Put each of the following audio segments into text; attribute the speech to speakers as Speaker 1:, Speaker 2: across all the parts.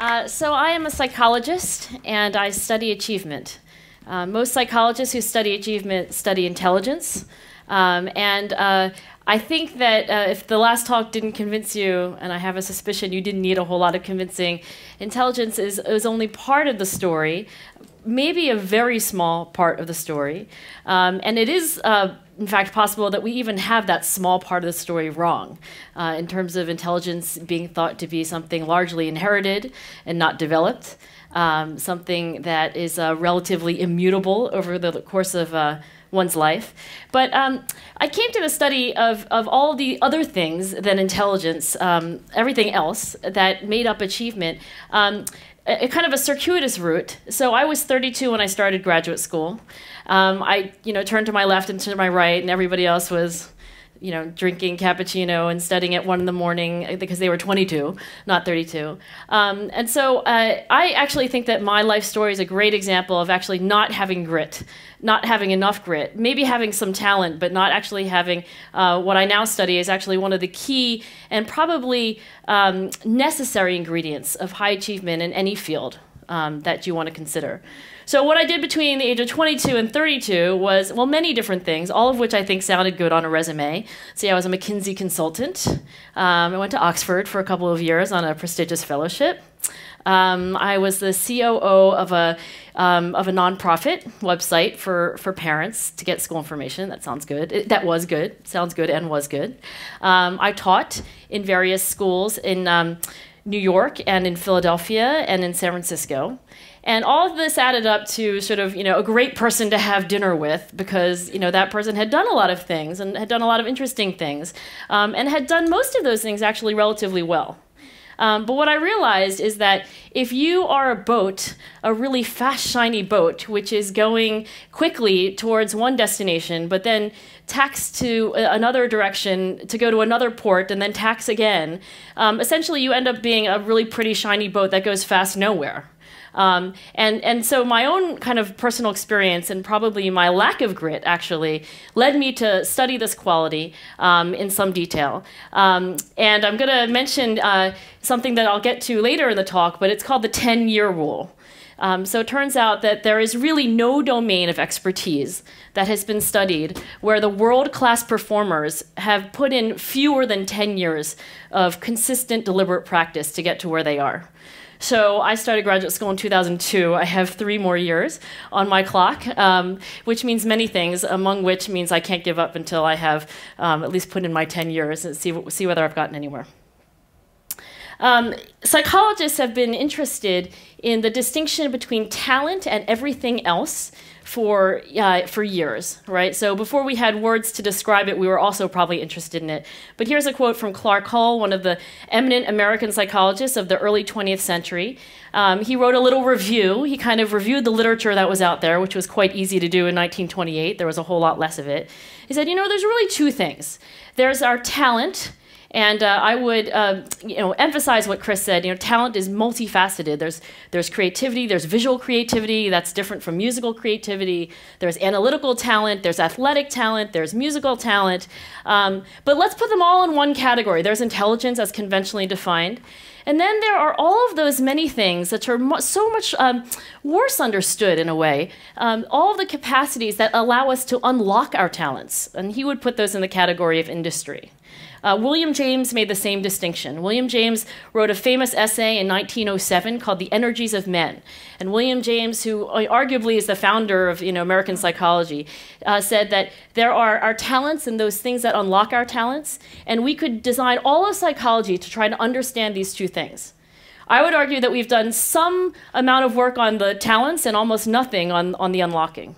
Speaker 1: Uh, so I am a psychologist and I study achievement. Uh, most psychologists who study achievement study intelligence. Um, and uh, I think that uh, if the last talk didn't convince you, and I have a suspicion you didn't need a whole lot of convincing, intelligence is, is only part of the story, maybe a very small part of the story. Um, and it is uh, in fact, possible that we even have that small part of the story wrong uh, in terms of intelligence being thought to be something largely inherited and not developed, um, something that is uh, relatively immutable over the course of uh, one's life. But um, I came to the study of, of all the other things than intelligence, um, everything else that made up achievement. Um, a, kind of a circuitous route. So I was 32 when I started graduate school. Um, I, you know, turned to my left and to my right, and everybody else was, you know, drinking cappuccino and studying at one in the morning uh, because they were 22, not 32. Um, and so uh, I actually think that my life story is a great example of actually not having grit, not having enough grit, maybe having some talent, but not actually having uh, what I now study is actually one of the key and probably um, necessary ingredients of high achievement in any field um, that you want to consider. So what I did between the age of 22 and 32 was, well, many different things, all of which I think sounded good on a resume. See, I was a McKinsey consultant. Um, I went to Oxford for a couple of years on a prestigious fellowship. Um, I was the COO of a um, of a nonprofit website for for parents to get school information. That sounds good. It, that was good. Sounds good and was good. Um, I taught in various schools in um, New York and in Philadelphia and in San Francisco. And all of this added up to sort of, you know, a great person to have dinner with because, you know, that person had done a lot of things and had done a lot of interesting things um, and had done most of those things actually relatively well. Um, but what I realized is that if you are a boat, a really fast, shiny boat, which is going quickly towards one destination, but then tacks to another direction to go to another port and then tacks again, um, essentially you end up being a really pretty, shiny boat that goes fast nowhere. Um, and, and so my own kind of personal experience and probably my lack of grit actually led me to study this quality um, in some detail. Um, and I'm going to mention uh, something that I'll get to later in the talk, but it's called the 10 year rule. Um, so it turns out that there is really no domain of expertise that has been studied where the world class performers have put in fewer than 10 years of consistent, deliberate practice to get to where they are. So I started graduate school in 2002. I have three more years on my clock, um, which means many things, among which means I can't give up until I have um, at least put in my 10 years and see, see whether I've gotten anywhere. Um, psychologists have been interested in the distinction between talent and everything else for uh, for years, right? So before we had words to describe it, we were also probably interested in it. But here's a quote from Clark Hull, one of the eminent American psychologists of the early 20th century. Um, he wrote a little review. He kind of reviewed the literature that was out there, which was quite easy to do in 1928. There was a whole lot less of it. He said, you know, there's really two things. There's our talent, and uh, I would, uh, you know, emphasize what Chris said. You know, talent is multifaceted. There's there's creativity. There's visual creativity. That's different from musical creativity. There's analytical talent. There's athletic talent. There's musical talent. Um, but let's put them all in one category. There's intelligence as conventionally defined. And then there are all of those many things that are so much um, worse understood in a way. Um, all of the capacities that allow us to unlock our talents. And he would put those in the category of industry. Uh, William James made the same distinction. William James wrote a famous essay in 1907 called The Energies of Men. And William James, who arguably is the founder of you know, American psychology, uh, said that there are our talents and those things that unlock our talents, and we could design all of psychology to try to understand these two things. I would argue that we've done some amount of work on the talents and almost nothing on, on the unlocking.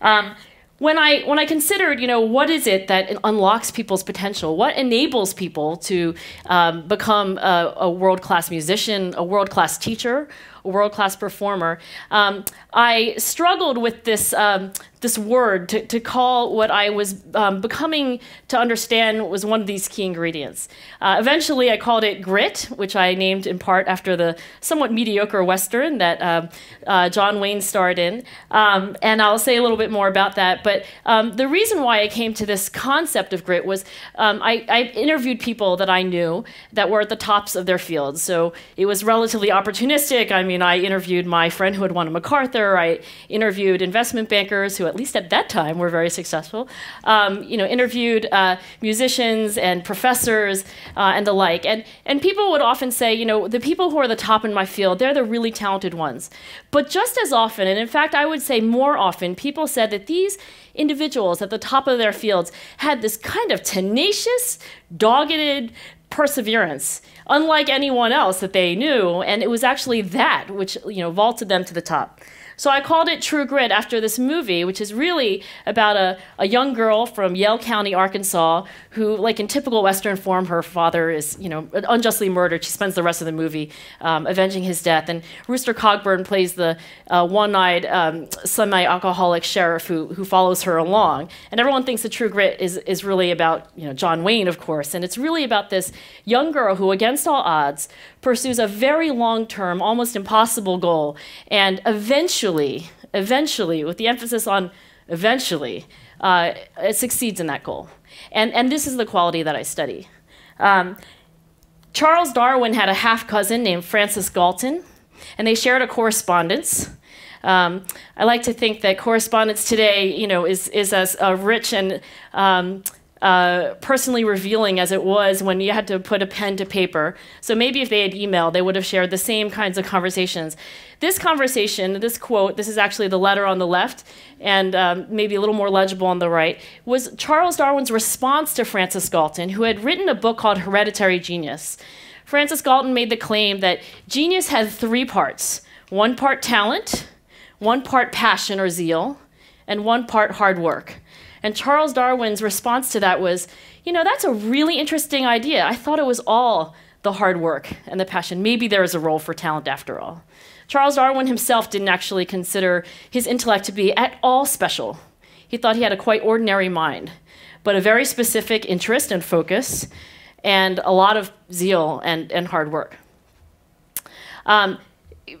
Speaker 1: Um, when I when I considered, you know, what is it that unlocks people's potential? What enables people to um, become a, a world class musician, a world class teacher, world class performer. Um, I struggled with this um, this word to, to call what I was um, becoming to understand was one of these key ingredients. Uh, eventually, I called it grit, which I named in part after the somewhat mediocre Western that uh, uh, John Wayne starred in. Um, and I'll say a little bit more about that. But um, the reason why I came to this concept of grit was um, I, I, interviewed people that I knew that were at the tops of their fields. So it was relatively opportunistic. I mean, I interviewed my friend who had won a MacArthur, I interviewed investment bankers who at least at that time, were very successful. Um, you know, interviewed uh, musicians and professors uh, and the like. And, and people would often say, you know, the people who are the top in my field, they're the really talented ones. But just as often, and in fact, I would say more often, people said that these individuals at the top of their fields had this kind of tenacious, dogged perseverance unlike anyone else that they knew. And it was actually that which you know vaulted them to the top so I called it True Grit after this movie, which is really about a, a young girl from Yell County, Arkansas, who, like in typical Western form, her father is, you know, unjustly murdered. She spends the rest of the movie um, avenging his death. And Rooster Cogburn plays the uh, one-eyed um, semi-alcoholic sheriff who, who follows her along. And everyone thinks the True Grit is, is really about, you know, John Wayne, of course. And it's really about this young girl who, against all odds, pursues a very long-term, almost impossible goal. And eventually, eventually, eventually, with the emphasis on eventually, uh, it succeeds in that goal. And, and this is the quality that I study. Um, Charles Darwin had a half cousin named Francis Galton, and they shared a correspondence. Um, I like to think that correspondence today, you know, is, is as uh, rich and um, uh, personally revealing as it was when you had to put a pen to paper. So maybe if they had emailed, they would have shared the same kinds of conversations. This conversation, this quote, this is actually the letter on the left and um, maybe a little more legible on the right, was Charles Darwin's response to Francis Galton, who had written a book called Hereditary Genius. Francis Galton made the claim that genius had three parts one part talent, one part passion or zeal, and one part hard work. And Charles Darwin's response to that was, you know, that's a really interesting idea. I thought it was all the hard work and the passion. Maybe there is a role for talent after all. Charles Darwin himself didn't actually consider his intellect to be at all special. He thought he had a quite ordinary mind, but a very specific interest and focus, and a lot of zeal and, and hard work. Um,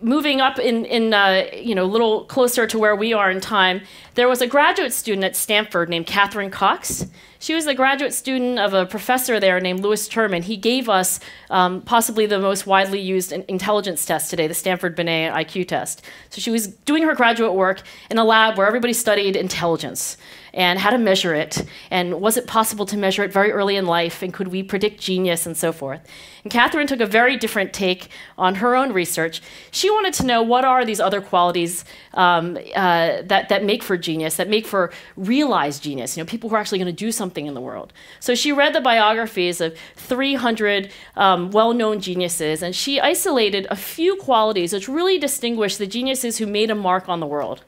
Speaker 1: moving up in, in uh, you know, a little closer to where we are in time, there was a graduate student at Stanford named Catherine Cox. She was the graduate student of a professor there named Lewis Terman. He gave us um, possibly the most widely used intelligence test today, the Stanford Binet IQ test. So she was doing her graduate work in a lab where everybody studied intelligence and how to measure it, and was it possible to measure it very early in life, and could we predict genius and so forth. And Catherine took a very different take on her own research. She wanted to know what are these other qualities um, uh, that, that make for genius, that make for realized genius, you know, people who are actually going to do something in the world. So she read the biographies of 300 um, well-known geniuses, and she isolated a few qualities which really distinguished the geniuses who made a mark on the world.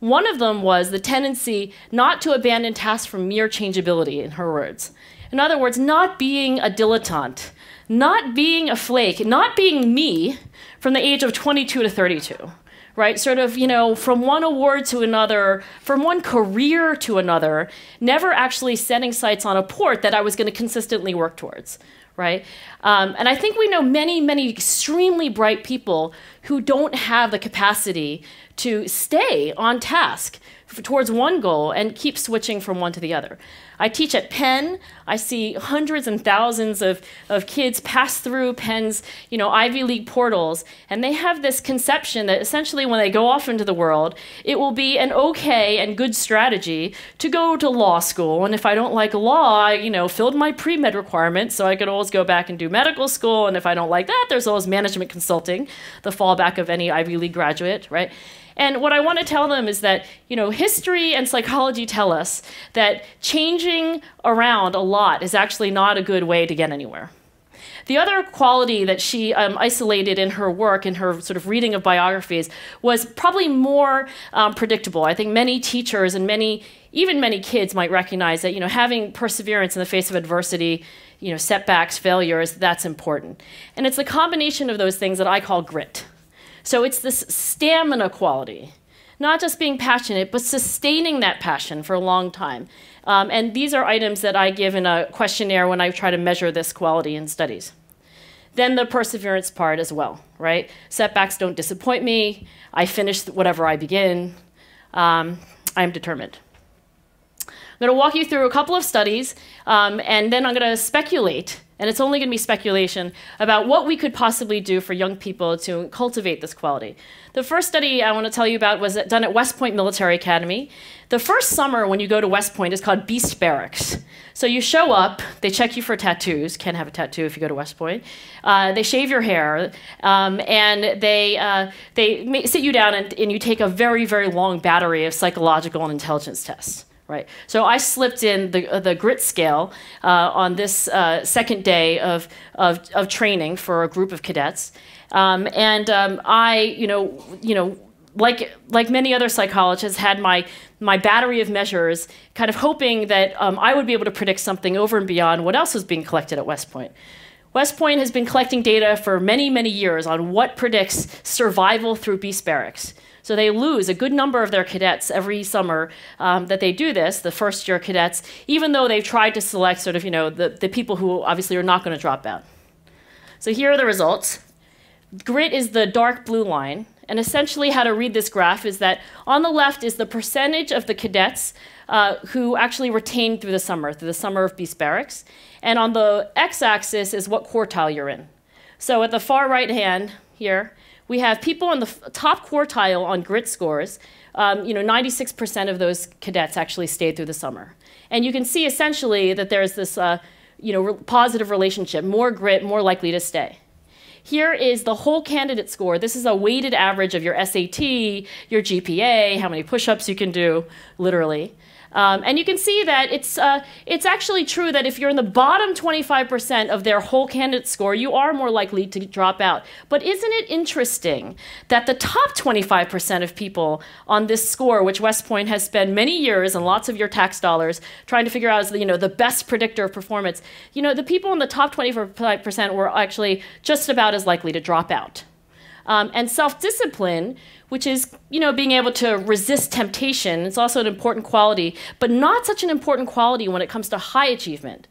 Speaker 1: One of them was the tendency not to abandon tasks for mere changeability, in her words. In other words, not being a dilettante, not being a flake, not being me from the age of 22 to 32, right? Sort of, you know, from one award to another, from one career to another, never actually setting sights on a port that I was going to consistently work towards, right? Um, and I think we know many, many extremely bright people who don't have the capacity to stay on task towards one goal and keep switching from one to the other. I teach at Penn. I see hundreds and thousands of, of kids pass through Penn's you know, Ivy League portals, and they have this conception that essentially when they go off into the world, it will be an okay and good strategy to go to law school. And if I don't like law, I you know, filled my pre-med requirements, so I could always go back and do medical school. And if I don't like that, there's always management consulting, the fallback of any Ivy League graduate, right? And what I want to tell them is that, you know, history and psychology tell us that changing around a lot is actually not a good way to get anywhere. The other quality that she um, isolated in her work, in her sort of reading of biographies, was probably more um, predictable. I think many teachers and many, even many kids might recognize that, you know, having perseverance in the face of adversity, you know, setbacks, failures, that's important. And it's the combination of those things that I call grit. So it's this stamina quality, not just being passionate, but sustaining that passion for a long time. Um, and these are items that I give in a questionnaire when I try to measure this quality in studies. Then the perseverance part as well, right? Setbacks don't disappoint me. I finish whatever I begin. Um, I'm determined. I'm going to walk you through a couple of studies, um, and then I'm going to speculate, and it's only going to be speculation, about what we could possibly do for young people to cultivate this quality. The first study I want to tell you about was done at West Point Military Academy. The first summer when you go to West Point is called Beast Barracks. So you show up, they check you for tattoos, can't have a tattoo if you go to West Point. Uh, they shave your hair, um, and they, uh, they sit you down and, and you take a very, very long battery of psychological and intelligence tests. Right. So I slipped in the, uh, the grit scale uh, on this uh, second day of, of, of, training for a group of cadets. Um, and um, I, you know, you know, like, like many other psychologists, had my, my battery of measures, kind of hoping that um, I would be able to predict something over and beyond what else was being collected at West Point. West Point has been collecting data for many, many years on what predicts survival through beast barracks. So they lose a good number of their cadets every summer um, that they do this, the first year cadets, even though they've tried to select sort of, you know, the, the people who obviously are not going to drop out. So here are the results. Grit is the dark blue line. And essentially, how to read this graph is that on the left is the percentage of the cadets uh, who actually retained through the summer, through the summer of Beast Barracks. And on the x axis is what quartile you're in. So at the far right hand here, we have people in the top quartile on grit scores. Um, you know, 96% of those cadets actually stayed through the summer. And you can see essentially that there's this, uh, you know, re positive relationship, more grit, more likely to stay. Here is the whole candidate score. This is a weighted average of your SAT, your GPA, how many push-ups you can do, literally. Um, and you can see that it's, uh, it's actually true that if you're in the bottom 25% of their whole candidate score, you are more likely to drop out. But isn't it interesting that the top 25% of people on this score, which West Point has spent many years and lots of your tax dollars trying to figure out as the, you know, the best predictor of performance, you know, the people in the top 25% were actually just about as likely to drop out. Um, and self-discipline, which is you know being able to resist temptation, it's also an important quality, but not such an important quality when it comes to high achievement.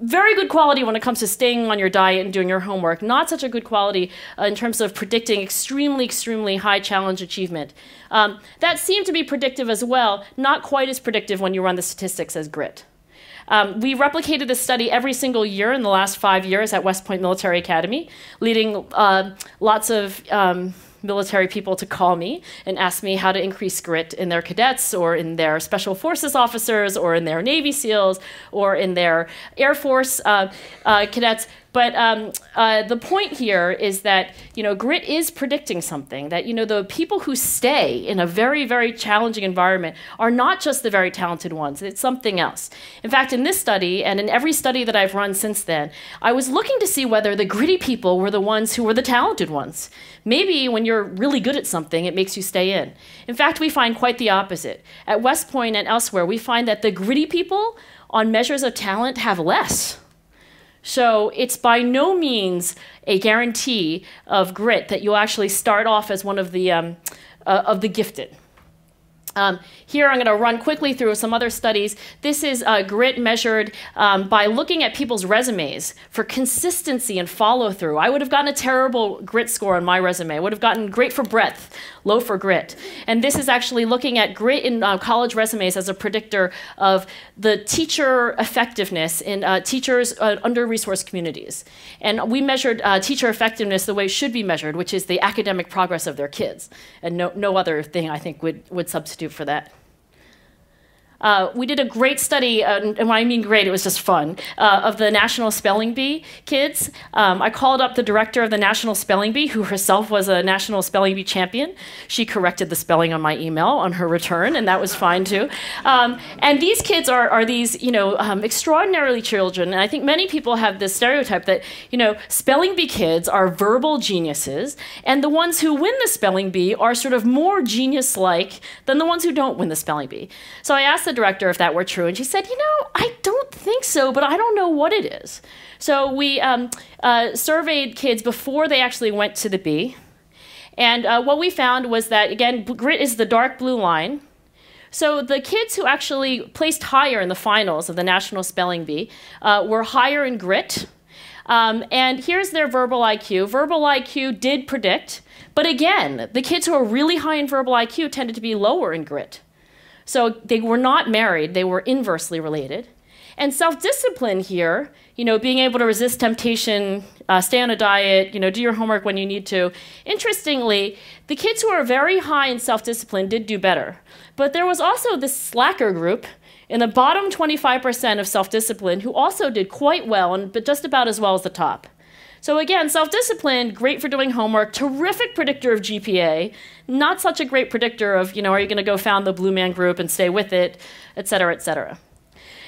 Speaker 1: Very good quality when it comes to staying on your diet and doing your homework. Not such a good quality uh, in terms of predicting extremely, extremely high challenge achievement. Um, that seemed to be predictive as well, not quite as predictive when you run the statistics as grit. Um, we replicated this study every single year in the last five years at West Point Military Academy, leading uh, lots of um, military people to call me and ask me how to increase grit in their cadets or in their special forces officers or in their Navy SEALs or in their Air Force uh, uh, cadets. But um, uh, the point here is that you know grit is predicting something. That you know the people who stay in a very very challenging environment are not just the very talented ones. It's something else. In fact, in this study and in every study that I've run since then, I was looking to see whether the gritty people were the ones who were the talented ones. Maybe when you're really good at something, it makes you stay in. In fact, we find quite the opposite. At West Point and elsewhere, we find that the gritty people on measures of talent have less. So it's by no means a guarantee of grit that you'll actually start off as one of the, um, uh, of the gifted. Um, here I'm going to run quickly through some other studies. This is uh, grit measured um, by looking at people's resumes for consistency and follow through. I would have gotten a terrible grit score on my resume. I would have gotten great for breadth, low for grit. And this is actually looking at grit in uh, college resumes as a predictor of the teacher effectiveness in uh, teachers uh, under resourced communities. And we measured uh, teacher effectiveness the way it should be measured, which is the academic progress of their kids. And no, no other thing I think would, would substitute substitute for that. Uh, we did a great study, uh, and when I mean great, it was just fun, uh, of the National Spelling Bee kids. Um, I called up the director of the National Spelling Bee, who herself was a National Spelling Bee champion. She corrected the spelling on my email on her return, and that was fine too. Um, and these kids are, are these, you know, um, extraordinarily children, and I think many people have this stereotype that, you know, spelling bee kids are verbal geniuses, and the ones who win the spelling bee are sort of more genius-like than the ones who don't win the spelling bee. So I asked the director if that were true, and she said, "You know, I don't think so, but I don't know what it is." So we um, uh, surveyed kids before they actually went to the bee, And uh, what we found was that, again, grit is the dark blue line. So the kids who actually placed higher in the finals of the National Spelling Bee uh, were higher in grit. Um, and here's their verbal IQ. Verbal IQ did predict, but again, the kids who are really high in verbal IQ tended to be lower in grit. So they were not married, they were inversely related. And self discipline here, you know, being able to resist temptation, uh, stay on a diet, you know, do your homework when you need to. Interestingly, the kids who are very high in self discipline did do better. But there was also this slacker group in the bottom 25% of self discipline who also did quite well, and, but just about as well as the top. So again, self-discipline, great for doing homework, terrific predictor of GPA, not such a great predictor of, you know, are you going to go found the Blue Man Group and stay with it, et cetera, et cetera.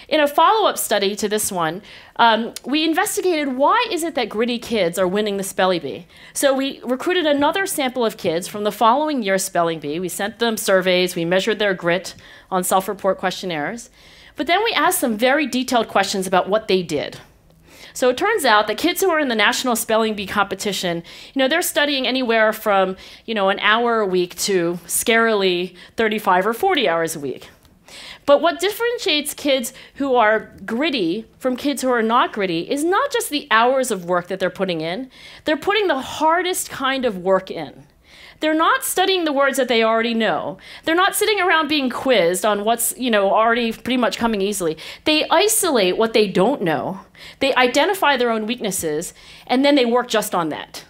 Speaker 1: In a follow-up study to this one, um, we investigated why is it that gritty kids are winning the spelling bee. So we recruited another sample of kids from the following year's spelling bee. We sent them surveys, we measured their grit on self-report questionnaires, but then we asked them very detailed questions about what they did. So it turns out that kids who are in the National Spelling Bee competition, you know, they're studying anywhere from, you know, an hour a week to scarily 35 or 40 hours a week. But what differentiates kids who are gritty from kids who are not gritty is not just the hours of work that they're putting in, they're putting the hardest kind of work in. They're not studying the words that they already know. They're not sitting around being quizzed on what's, you know, already pretty much coming easily. They isolate what they don't know. They identify their own weaknesses and then they work just on that.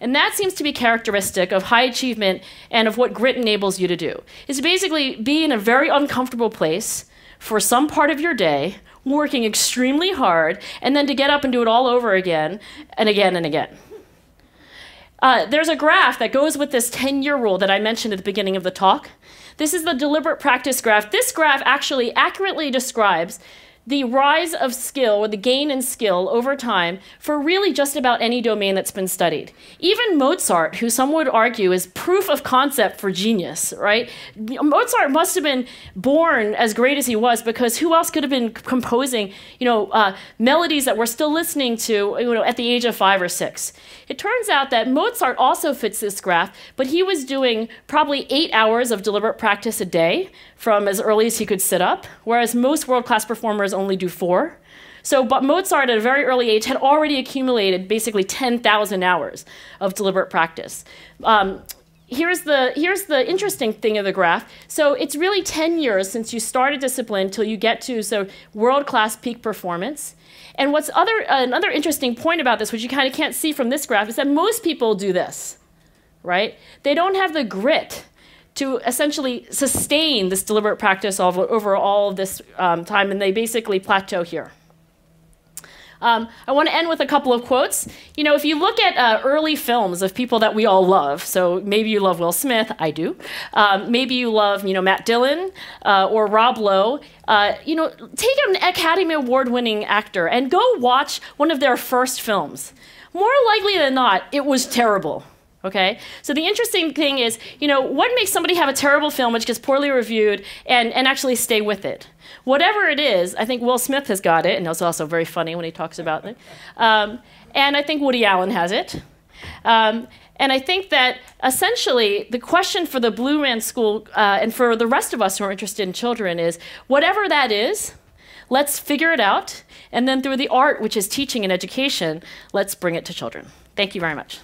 Speaker 1: And that seems to be characteristic of high achievement and of what grit enables you to do. Is basically be in a very uncomfortable place for some part of your day, working extremely hard, and then to get up and do it all over again and again and again. Uh, there's a graph that goes with this 10 year rule that I mentioned at the beginning of the talk. This is the deliberate practice graph. This graph actually accurately describes the rise of skill or the gain in skill over time for really just about any domain that's been studied. Even Mozart, who some would argue is proof of concept for genius, right? Mozart must have been born as great as he was because who else could have been composing, you know, uh, melodies that we're still listening to, you know, at the age of five or six? It turns out that Mozart also fits this graph, but he was doing probably eight hours of deliberate practice a day from as early as he could sit up, whereas most world-class performers only do four. So, but Mozart at a very early age had already accumulated basically 10,000 hours of deliberate practice. Um, here's the here's the interesting thing of the graph. So it's really 10 years since you start a discipline until you get to so world-class peak performance. And what's other another interesting point about this, which you kind of can't see from this graph, is that most people do this, right? They don't have the grit to essentially sustain this deliberate practice over, over all of this um, time, and they basically plateau here. Um, I want to end with a couple of quotes. You know, if you look at uh, early films of people that we all love, so maybe you love Will Smith, I do. Um, maybe you love, you know, Matt Dillon uh, or Rob Lowe. Uh, you know, take an Academy Award-winning actor and go watch one of their first films. More likely than not, it was terrible. Okay? So the interesting thing is, you know, what makes somebody have a terrible film which gets poorly reviewed and, and actually stay with it? Whatever it is, I think Will Smith has got it, and it's also very funny when he talks about it. Um, and I think Woody Allen has it. Um, and I think that essentially the question for the Blue Man School uh, and for the rest of us who are interested in children is whatever that is, let's figure it out. And then through the art, which is teaching and education, let's bring it to children. Thank you very much.